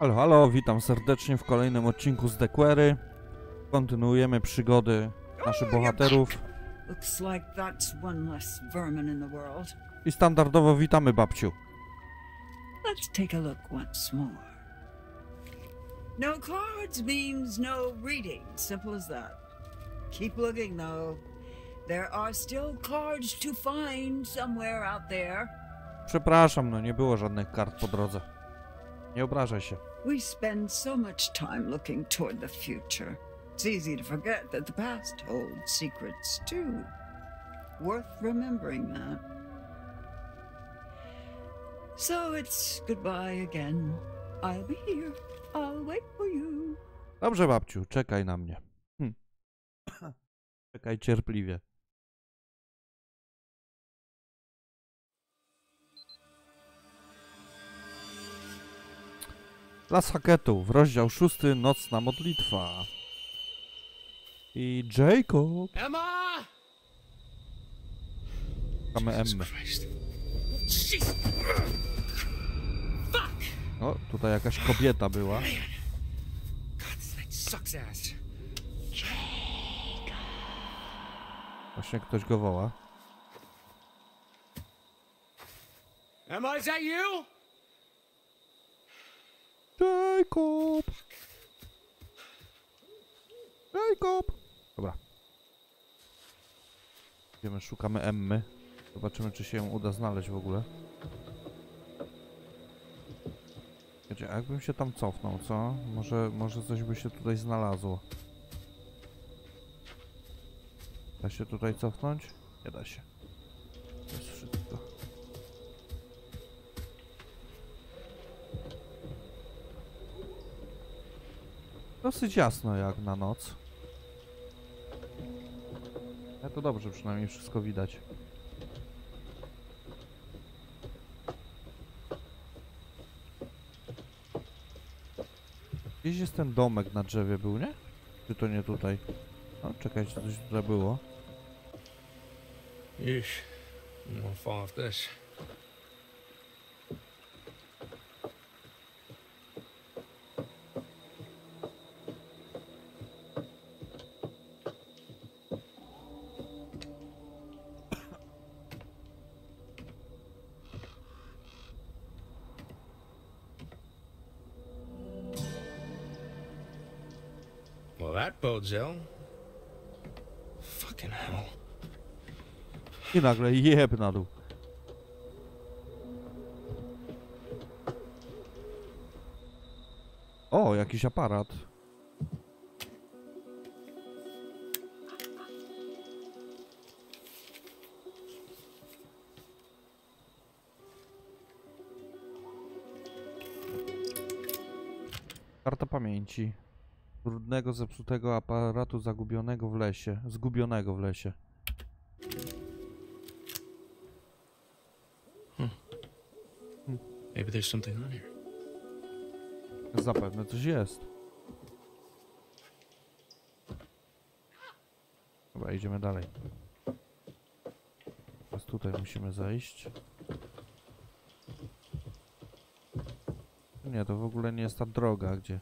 Halo, halo, witam serdecznie w kolejnym odcinku z Dekwery. Kontynuujemy przygody naszych bohaterów. The world. I standardowo witamy babciu. Let's take a look once more. No cards means no reading. Simple as that. Keep looking, though. There are still cards to find somewhere out there. Przepraszam, no nie było żadnych kart po drodze. Nie obrażaj się. We spend so much time looking toward the future. It's easy to forget that the past holds secrets too. Worth remembering that. So it's goodbye again. I'll be here. I'll wait for you. Dobrze, babciu, czekaj na mnie. Hm. Czekaj cierpliwie. Las Haketów, rozdział szósty, nocna modlitwa. I Jacob. Emma! Jeez. Fuck! O, tutaj jakaś kobieta była. Właśnie ktoś go woła. Emma, is that you? Jacob! Jacob! Dobra. Idziemy, szukamy Emmy. Zobaczymy, czy się ją uda znaleźć w ogóle. Wiecie, jakbym się tam cofnął, co? Może, może coś by się tutaj znalazło. Da się tutaj cofnąć? Nie da się. To jest wszystko. Dosyć jasno jak na noc. Ale to dobrze, przynajmniej wszystko widać. Gdzieś jest ten domek na drzewie był, nie? Czy to nie tutaj? No, czekajcie, coś tutaj było. Yeesh. I'm gonna fall off this. I nagle jeb na dół. O, jakiś aparat. Karta pamięci. Brudnego, zepsutego aparatu zagubionego w lesie. Zgubionego w lesie. Maybe there's something on here. Zapewne coś jest. Dobra, idziemy dalej. Teraz tutaj musimy zejść. Nie, to w ogóle nie jest ta droga, gdzie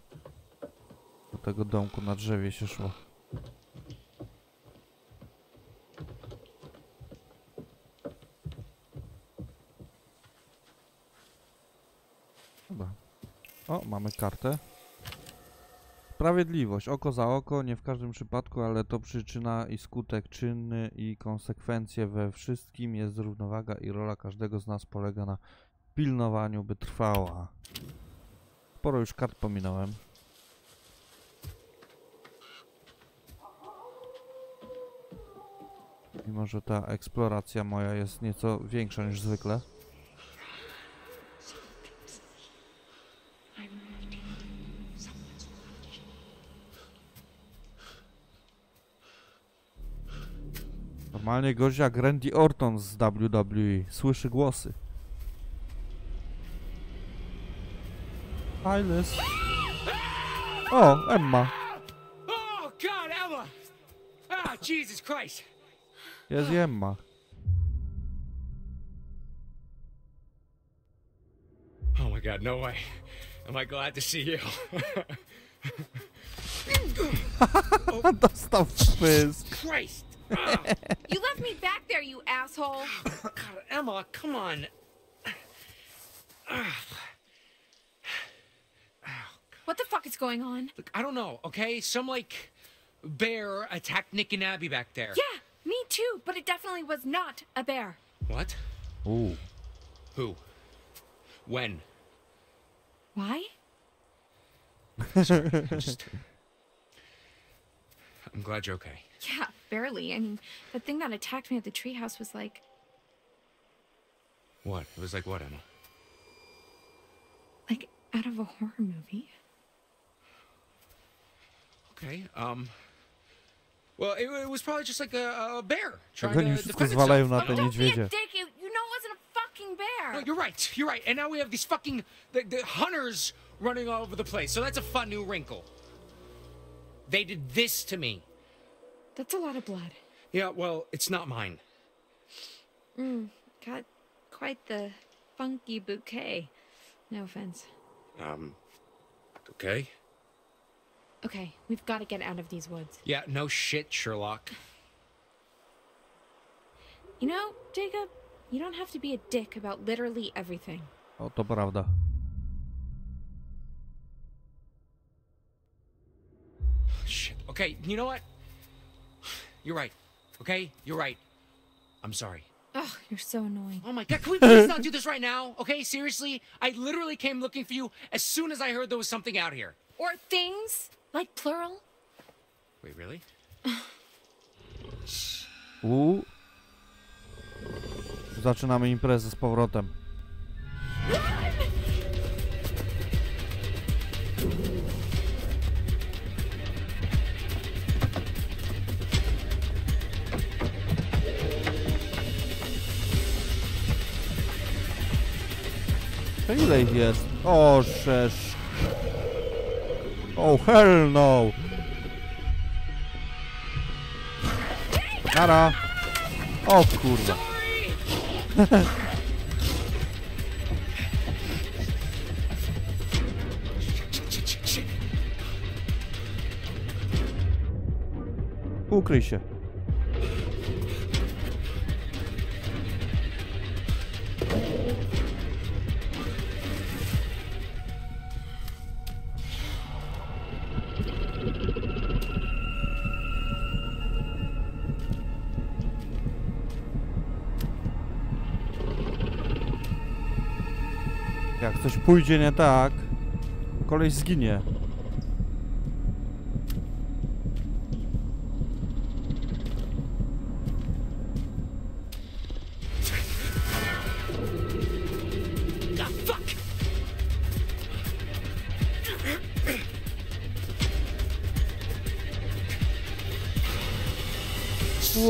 do tego domku na drzewie się szło. Dobra. O, mamy kartę. Sprawiedliwość. Oko za oko, nie w każdym przypadku, ale to przyczyna i skutek, czyny i konsekwencje we wszystkim jest równowaga i rola każdego z nas polega na pilnowaniu, by trwała. Sporo już kart pominąłem. Mimo, że ta eksploracja moja jest nieco większa niż zwykle. Normalnie gość jak Randy Orton z WWE. Słyszy głosy. Silas. O, Emma. Oh, God, Emma! Ah, Jesus Christ! Jest i Emma. Oh my God, no way. Am I glad to see you? Dostał w pysk. Christ! You left me back there, you asshole. God, Emma, come on. What the fuck is going on? Look, I don't know, okay? Some, like, bear attacked Nick and Abby back there. Yeah, me too, but it definitely was not a bear. What? U. Who? When? Why? Just. I'm glad you're okay. Yeah, barely. I mean, the thing that attacked me at the treehouse was like, What? It was like what, Emma? like out of a horror movie. Okay, um. Well, it, it was probably just like a, a bear trying Jak oni to wszystko defend itself. na I te don't know. Don't be a niedźwiedzie. dick. You, you know it wasn't a fucking bear. No, you're right. You're right. And now we have these fucking the, the hunters running all over the place. So that's a fun new wrinkle. They did this to me. That's a lot of blood. Yeah, well, it's not mine. Got quite the funky bouquet. No offense. Um. Okay. Okay, we've got to get out of these woods. Yeah. No shit, Sherlock. You know, Jacob, you don't have to be a dick about literally everything. O, to prawda. Shit. Okay. You know what? You're right. Okay. You're right. I'm sorry. Oh, you're so annoying. Oh my god, can we please not do this right now? Okay, seriously? I literally came looking for you as soon as I heard there was something out here. Or things, like plural. Wait, really? U. Zaczynamy imprezę z powrotem. To ile ich jest? O, szesz. Oh, hell no. Nara. O kurwa. Ukryj się. Pójdzie nie tak, koleś zginie.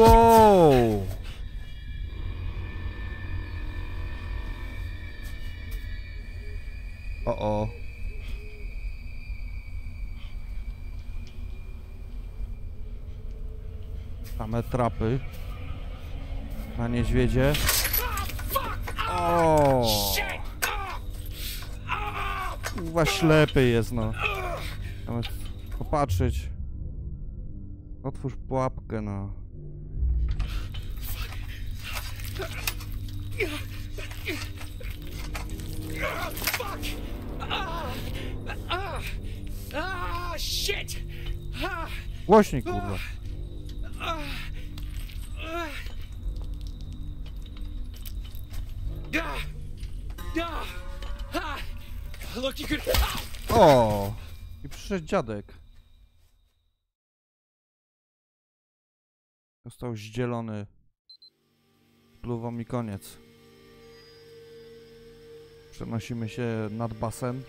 Ah, Same trapy. Na niedźwiedzie. O! Kurwa ślepy jest no. Nawet popatrzeć. Otwórz pułapkę no. Głośniej kurwa. O! I przyszedł dziadek. Został zdzielony. Pluwą mi koniec. Przenosimy się nad basen.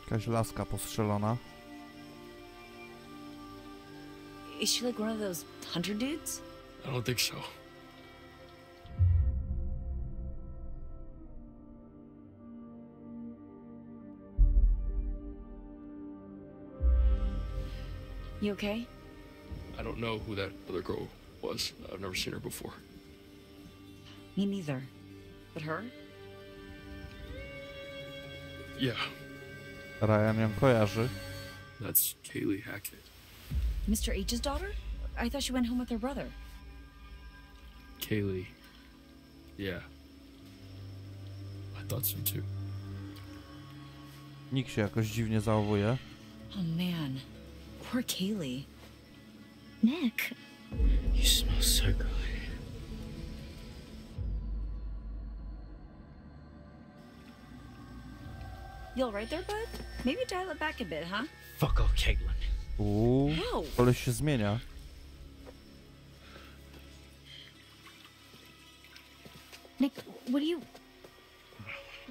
Jakaś laska postrzelona. Is she like one of those hunter dudes? I don't think so. You okay? I don't know who that other girl was. I've never seen her before. Me neither. But her? Yeah, Ryan ją kojarzy. that's Kaylee Hackett. Mr. H's daughter? I thought she went home with her brother. Kaylee. Yeah. I thought so too. Nikt się jakoś dziwnie zachowuje. Oh man. Poor Kaylee. Nick, You smell so good. You alright there, bud? Maybe dial it back a bit, huh? Fuck off, Caitlin. Uuu, How? koleś się zmienia. Nick, what do you.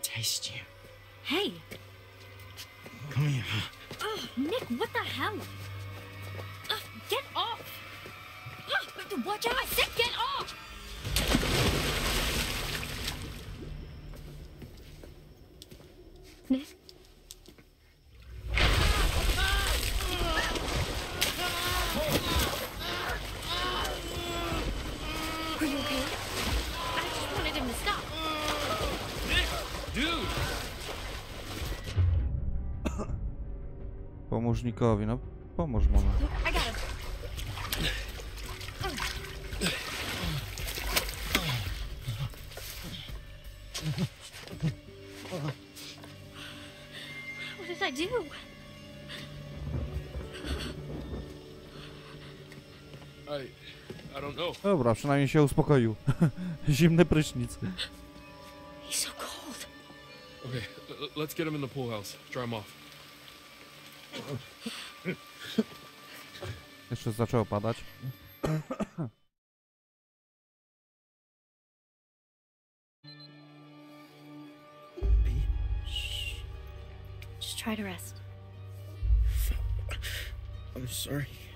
Taste you. Hey! Come here. Ugh, Nick, what the hell? Ugh, get off! Ugh, watch out! I said get off! Nick? Are you okay? I just wanted him to stop. Dude! Pomóżnikowi, no pomóż mu. Dobra, przynajmniej się uspokoił. Zimny prysznic. He's so cold. Okay, let's get him in the pool house. Dry him off. Jeszcze zaczęło padać. Just try to rest. I'm sorry.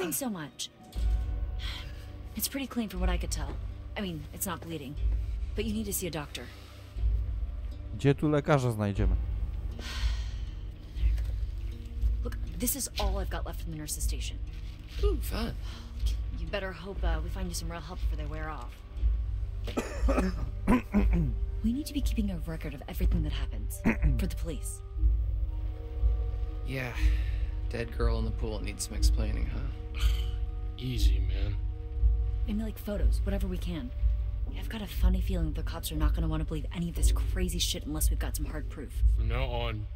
Quit moving so much. It's pretty clean from what I could tell. I mean, it's not bleeding. But you need to see a doctor. Gdzie tu lekarza znajdziemy? Look, this is all I've got left from the nurse's station. Ooh, fun. You better hope uh, we find you some real help before they wear off. we need to be keeping a record of everything that happens for the police. Yeah, dead girl in the pool needs some explaining, huh? Easy, man. I mean, like photos, whatever we can. I've got a funny feeling the cops are not going to want to believe any of this crazy shit unless we've got some hard proof. From now on,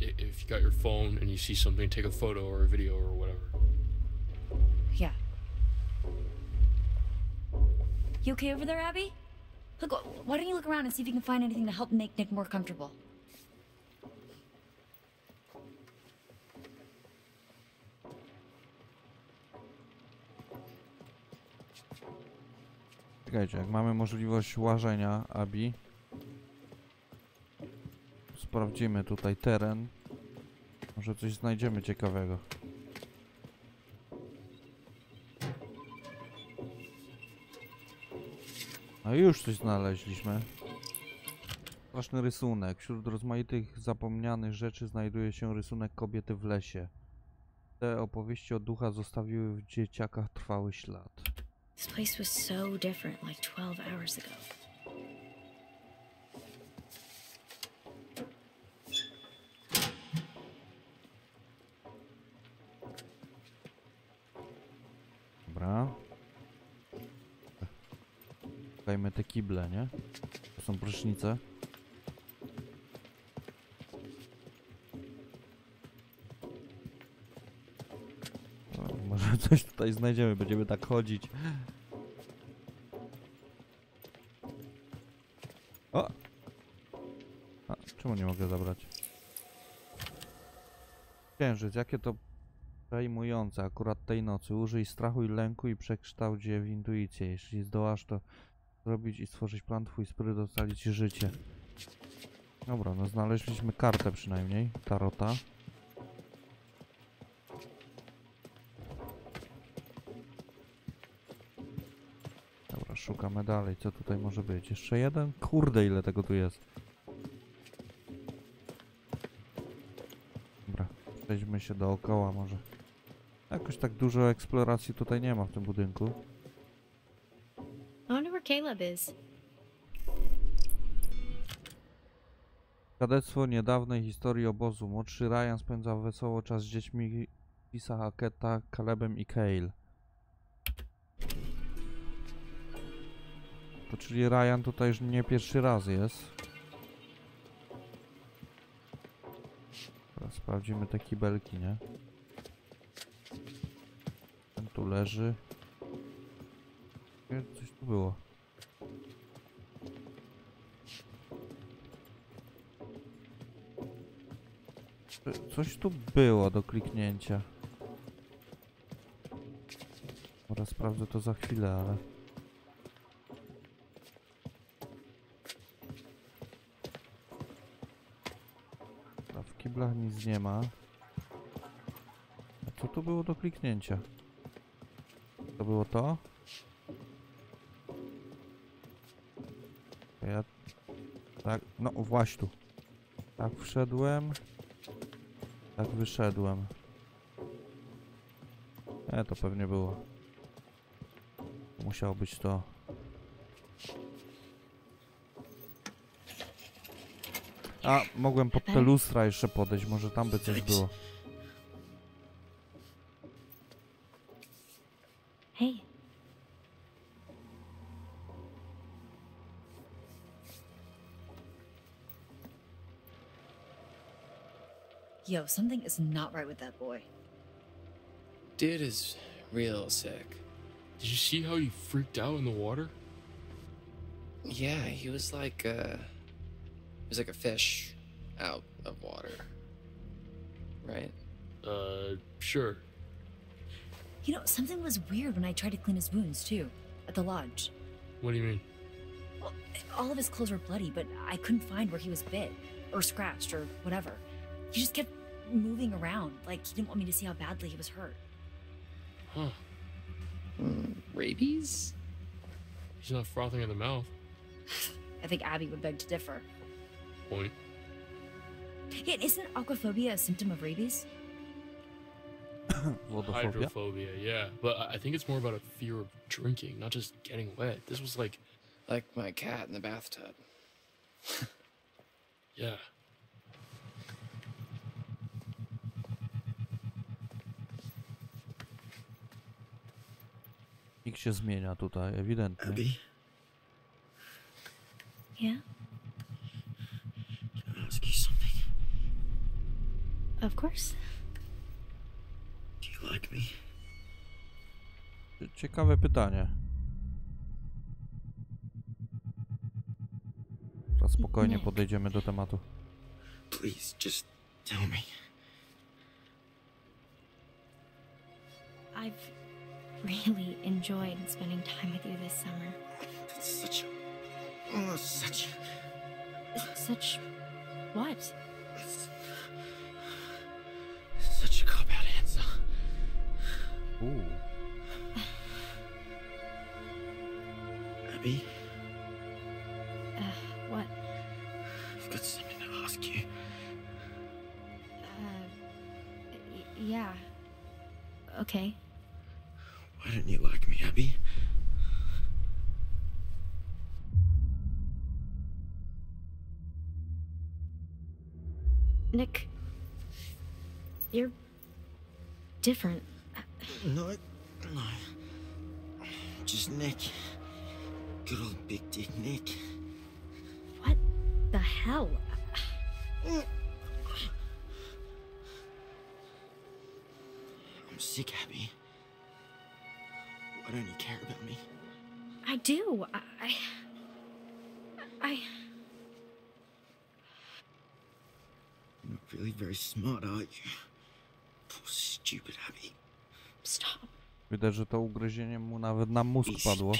if you got your phone and you see something, take a photo or a video or whatever. Yeah. You okay over there, Abby? Look, why don't you look around and see if you can find anything to help make Nick more comfortable? Czekajcie, jak mamy możliwość łażenia, Abi. Sprawdzimy tutaj teren. Może coś znajdziemy ciekawego. A już coś znaleźliśmy. Straszny rysunek. Wśród rozmaitych zapomnianych rzeczy znajduje się rysunek kobiety w lesie. Te opowieści o ducha zostawiły w dzieciakach trwały ślad. This place was so different like 12 hours ago. Dobra. Dajmy te kible, nie? To są prysznice. Może coś tutaj znajdziemy, będziemy tak chodzić. O! A, czemu nie mogę zabrać? Księżyc, jakie to przejmujące akurat tej nocy. Użyj strachu i lęku i przekształć je w intuicję. Jeśli zdołasz to zrobić i stworzyć plan, twój spryt ocali ci życie. Dobra, no znaleźliśmy kartę przynajmniej, tarota. Szukamy dalej, co tutaj może być. Jeszcze jeden? Kurde, ile tego tu jest. Dobra, Przejdźmy się dookoła może. Jakoś tak dużo eksploracji tutaj nie ma w tym budynku. I wonder where Caleb is. Niedawnej historii obozu. Młodszy Ryan spędzał wesoło czas z dziećmi Chrisa Hacketa, Calebem i Kale. To czyli Ryan tutaj już nie pierwszy raz jest. Teraz sprawdzimy te kibelki, nie? Ten tu leży. Coś tu było. Coś tu było do kliknięcia. Dobra, sprawdzę to za chwilę, ale... nic nie ma. A co tu było do kliknięcia? To było to? Ja... Tak, no właśnie tu. Tak wszedłem. Tak wyszedłem. E, to pewnie było. Musiało być to. A, mogłem pod te lustra jeszcze podejść, może tam by coś było. Hey, Yo, something is not right with that boy. Dude is real sick. Did you see how he freaked out in the water? Yeah, he was like uh he was like a fish out of water. Right? Uh, sure. You know, something was weird when I tried to clean his wounds too, at the lodge. What do you mean? Well, all of his clothes were bloody, but I couldn't find where he was bit, or scratched, or whatever. He just kept moving around, like he didn't want me to see how badly he was hurt. Huh. Mm, rabies? He's not frothing in the mouth. I think Abby would beg to differ. Point. Yeah, isn't aquaphobia a symptom of rabies? Hydrophobia, yeah. But I I think it's more about a fear of drinking, not just getting wet. This was like, Like my cat in the bathtub. yeah. Nikt się zmienia tutaj, ewidentnie. Abby, yeah, of course. Do you like me? Ciekawe pytanie. Teraz spokojnie Nie. podejdziemy do tematu. Please, just tell me. I've really enjoyed spending time with you this summer. That's such a. Oh, such. Such what? Such a cop out answer. Uuu. I You're not really very smart, are you? Poor stupid Abby. stop. Widać, że to ugryzienie mu nawet na mózg padło.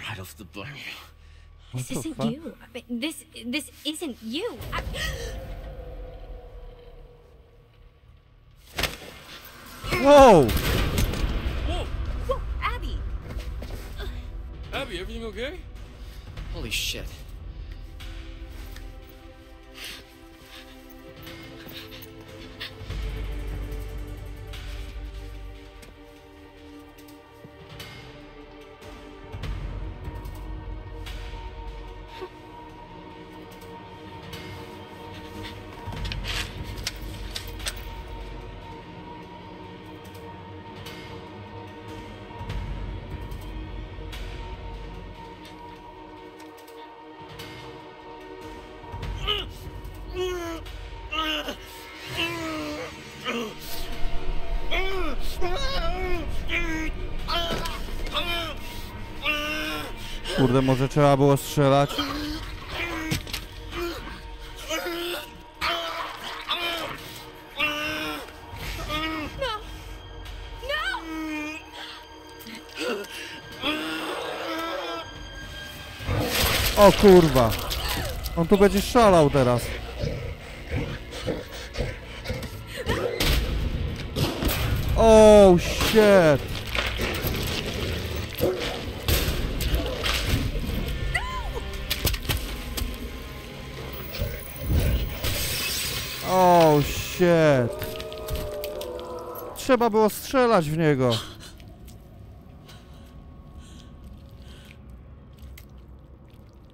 Right off the bone. This isn't fuck? you. I mean, this this isn't you. I... Whoa! Everything okay? Holy shit. Kurde, może trzeba było strzelać? O kurwa. On tu będzie szalał teraz. Oh shit. Trzeba było strzelać w niego.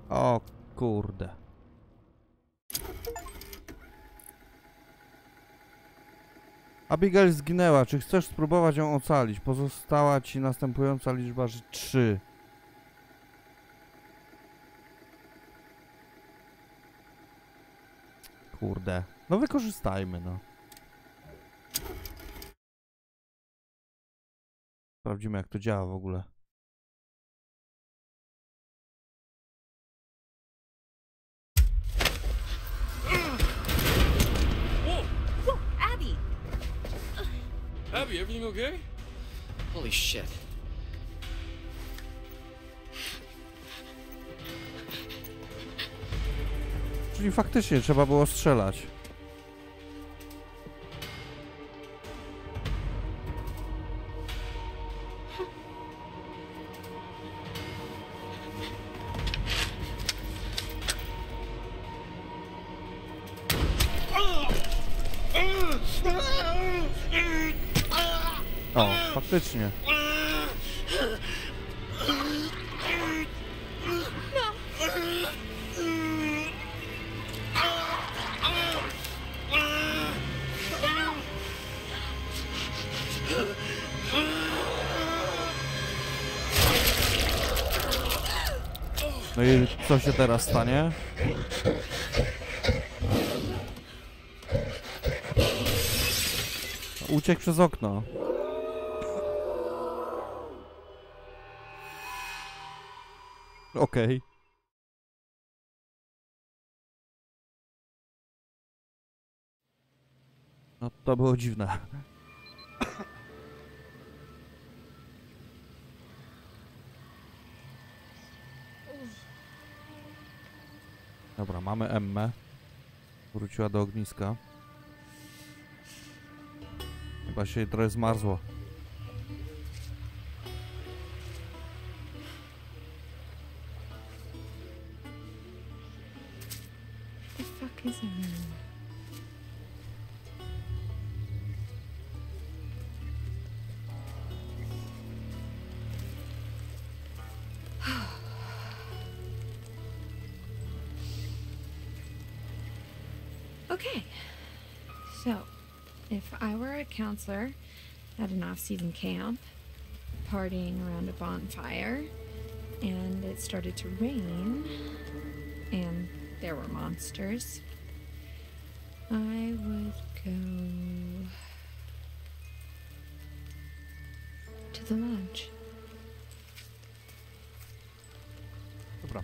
O kurde. Abigail zginęła. Czy chcesz spróbować ją ocalić? Pozostała ci następująca liczba 3. Kurde. No wykorzystajmy, no. Sprawdzimy jak to działa w ogóle. Abby, everything okay? Holy shit. Czyli faktycznie trzeba było strzelać. O, faktycznie. No i co się teraz stanie? Uciekł przez okno. Okej. No to było dziwne. Dobra, mamy Emmę. Wróciła do ogniska. Chyba się trochę zmarzło. The fuck is? Counselor at an off season camp, partying around a bonfire, and it started to rain, and there were monsters, I would go to the lodge. Dobra.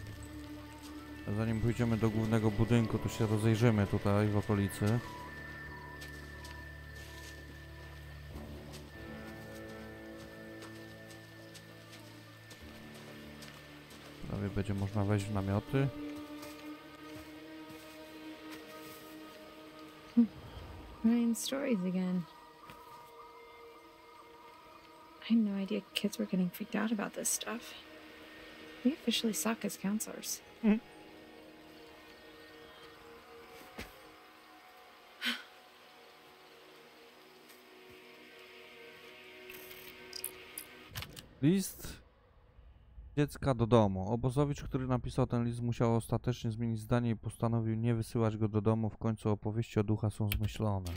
Zanim pójdziemy do głównego budynku, to się rozejrzymy tutaj w okolicy. Prawie będzie można wejść w namioty. Ryan stories again. I had no idea kids were getting freaked out about this stuff. We officially suck as counselors. Hmm. List dziecka do domu. Obozowicz, który napisał ten list, musiał ostatecznie zmienić zdanie i postanowił nie wysyłać go do domu. W końcu opowieści o ducha są zmyślone.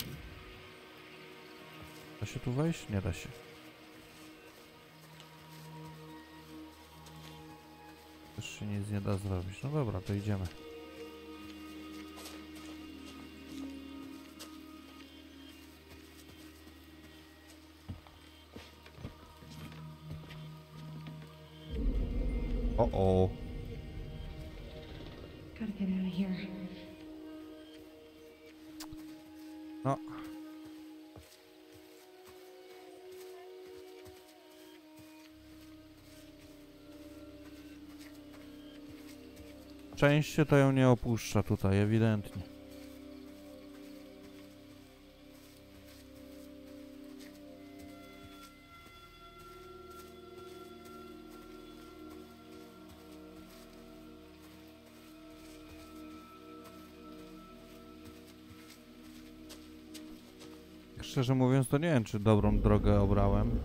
Da się tu wejść? Nie da się. Też się nic nie da zrobić. No dobra, to idziemy. O o. Gotta get out of here. No. Szczęście to ją nie opuszcza tutaj, ewidentnie. Szczerze mówiąc, to nie wiem, czy dobrą drogę obrałem.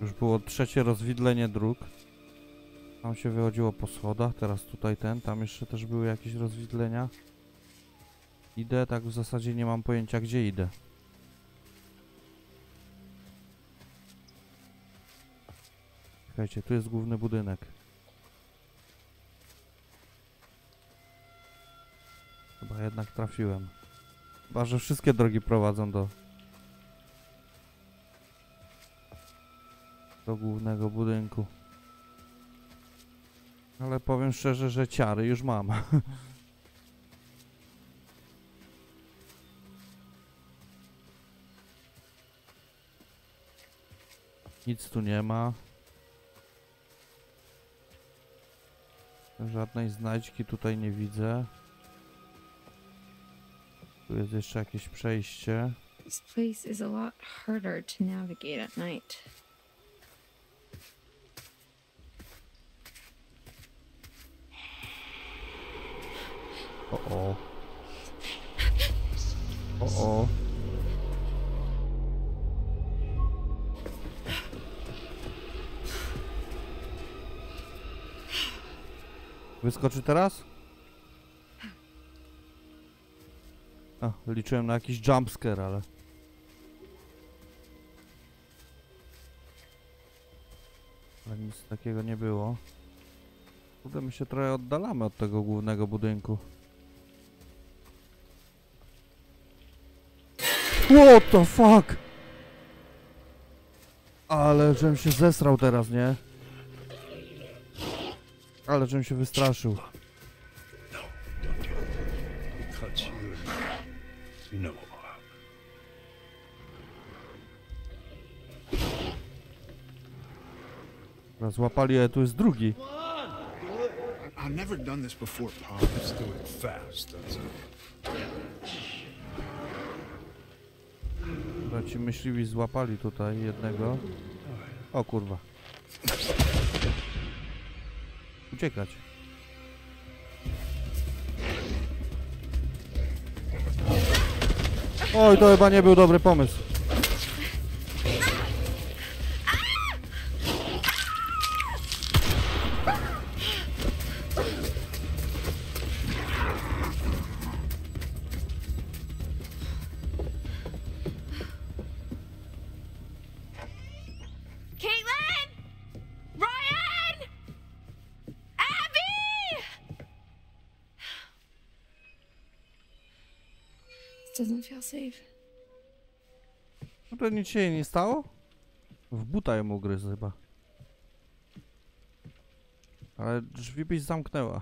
Już było trzecie rozwidlenie dróg. Tam się wychodziło po schodach, teraz tutaj ten, tam jeszcze też były jakieś rozwidlenia. Idę, tak w zasadzie nie mam pojęcia gdzie idę. Czekajcie, tu jest główny budynek. Chyba jednak trafiłem. Chyba, że wszystkie drogi prowadzą do... do głównego budynku. Ale powiem szczerze, że ciary już mam. Nic tu nie ma. Żadnej znajdźki tutaj nie widzę. Tu jest jeszcze jakieś przejście. This place is a lot harder to navigate at night. O o. O o. Wyskoczy teraz? A, liczyłem na jakiś jumpscare, ale... Ale nic takiego nie było. Kurde, my się trochę oddalamy od tego głównego budynku. What the fuck? Ale żem się zesrał teraz, nie? Ale żem się wystraszył. What? Dobra, Złapali, ale tu jest drugi. I've never done this before, Pop. Let's do it fast. That's all. Dobra, ci myśliwi złapali tutaj jednego. O kurwa. Uciekać. Oj, to chyba nie był dobry pomysł. Nic się jej nie stało? W buta ją ugryzł chyba. Ale drzwi byś zamknęła.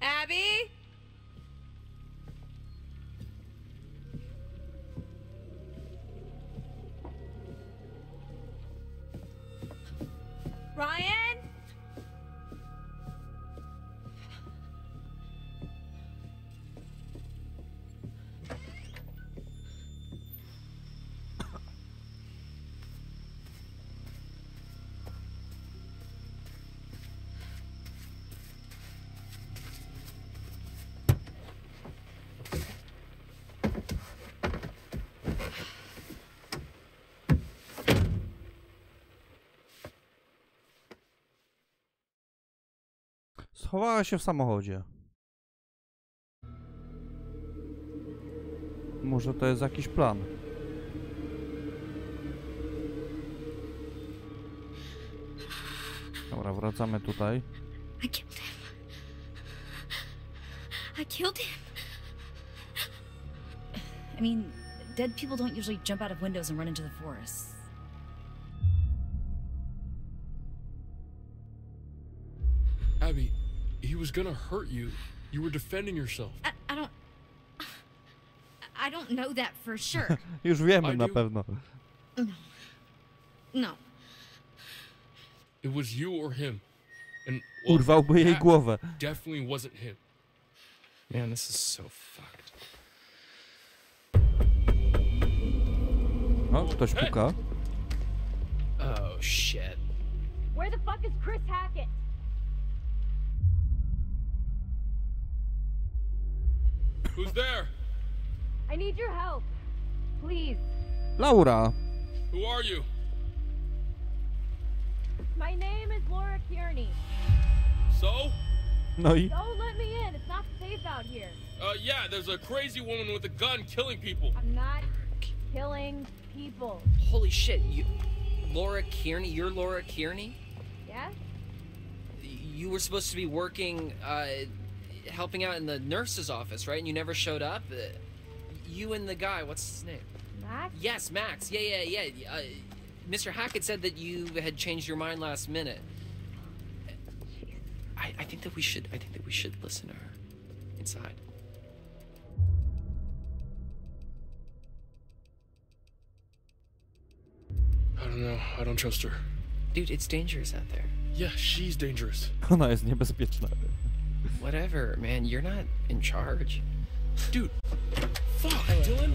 Abby? Ryan? Schowała się w samochodzie. Może to jest jakiś plan. Dobra, wracamy tutaj. I I mean, dead people don't usually jump out of windows and run into the forest. Was gonna hurt you. You were defending yourself. I, I don't. I don't know that for sure. Już wiemy I na do. pewno. no. It was you or him. And well, Urwałby jej głowę. Definitely wasn't him. Man, this is so fucked. O, ktoś puka. Oh shit. Where the fuck is Chris Hackett? Who's there? I need your help. Please. Laura! Who are you? My name is Laura Kearney. So? No You... Don't let me in. It's not safe out here. Uh, yeah, there's a crazy woman with a gun killing people. I'm not killing people. Holy shit, you Laura Kearney, you're Laura Kearney? Yeah? You were supposed to be working uh helping out in the nurse's office, right? And you never showed up? Uh, you and the guy, what's his name? Max? Yes, Max. Yeah, yeah, yeah. Uh, Mr. Hackett said that you had changed your mind last minute. I, I think that we should I think that we should listen to her inside. I don't know. I don't trust her. Dude, it's dangerous out there. Yeah, she's dangerous. ona jest niebezpieczna. Whatever, man. You're not in charge. Dude, fuck, Dylan.